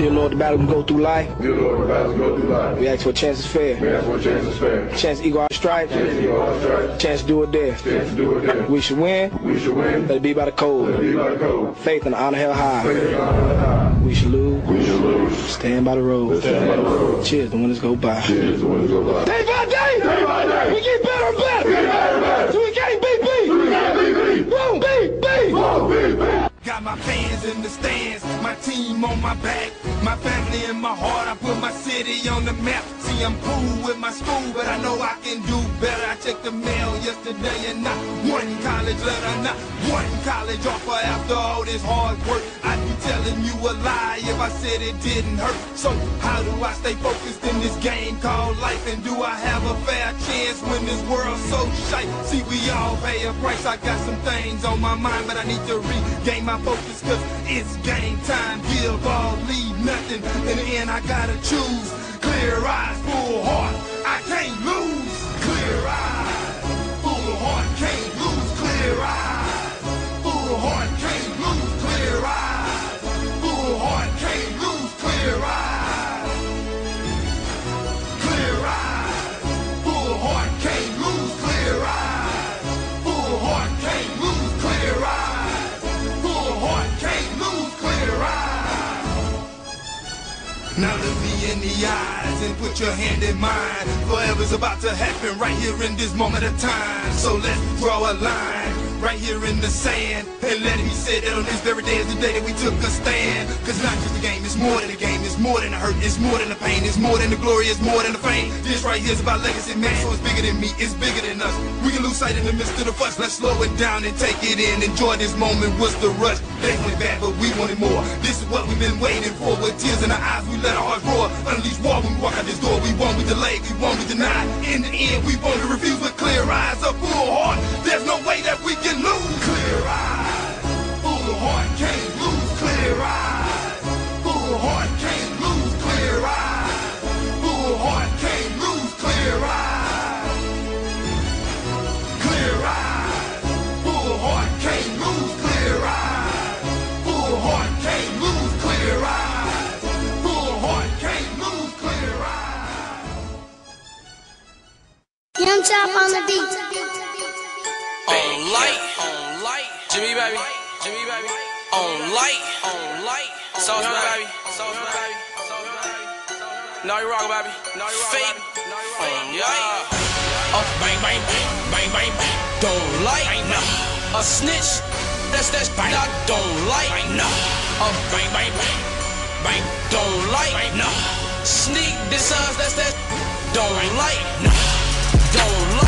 Dear Lord, the battle can go through life. Dear Lord, the battles go through life. We ask for a chance is fair. We ask for a chance is fair. Chance to equal our stripes. Chance to go out strike. Chance to do it there. Chance do it there. We should win. We should win. Let it be by the code. Be by the code. Faith and honor held high. Faith and honor high. We should lose. We should lose. Stand by the road. Stand by the road. Cheers, the winners go by. Cheers, the winners go by. Day by day, Day by day. we get better and better. We get better and better. So we can't beat beat. We can't beat beat. Won't beat beat. Whoa, big, big. Got my fans in the stands, my team on my back, my family in my heart. I put my city on the map. See, I'm cool with my school, but I know I can do better. I checked the mail yesterday and not one college letter, not one college offer after all this hard work. I'd be telling you a lie if I said it didn't hurt. So, how do I stay focused in this game called life? And do I have a fair chance when this world's so shite? See, we all pay a price. I got some things on my mind, but I need to regain my focus cause it's game time. Give all, leave nothing. In the end, I gotta choose. Clear eyes, Now look me in the eyes and put your hand in mine. Forever's about to happen right here in this moment of time. So let's draw a line right here in the sand. And let it be said that on this very day is the day that we took a stand. Cause not just a game, it's more than a game. It's more than a hurt, it's more than the pain. It's more than the glory, it's more than the fame. This right here's about legacy, man. So it's bigger than me, it's bigger than us. We can lose sight in the midst of the fuss. Let's slow it down and take it in. Enjoy this moment. What's the rush? They went bad, but we wanted more. This is what we've been waiting for. With tears in our eyes, we let our hearts roar. Unleash war when we walk out this door. We won't be delayed, we won't be denied. In the end, we won't refuse with clear eyes, a full heart. There's no way that we can lose. Clear eyes, full heart, can't lose. Clear eyes, full heart, can't lose. Clear eyes, full heart, can't lose. Clear eyes, clear eyes, full heart, can't lose. Clear eyes, full heart, can't lose. Clear eyes, full heart, can't lose. Clear eyes. Young Chop on the beat. On light, on light, Jimmy baby, Jimmy baby, on light, on light, sauce baby, sauce baby, no you rock baby, no you rock fake, on yeah, uh, bang bang bang bang bang, don't like, nah, a snitch, that's that's bang, I don't like, nah, uh, bang bang bang. Bang, don't like, nah, sneak this us, that's that, don't like, nah, don't like,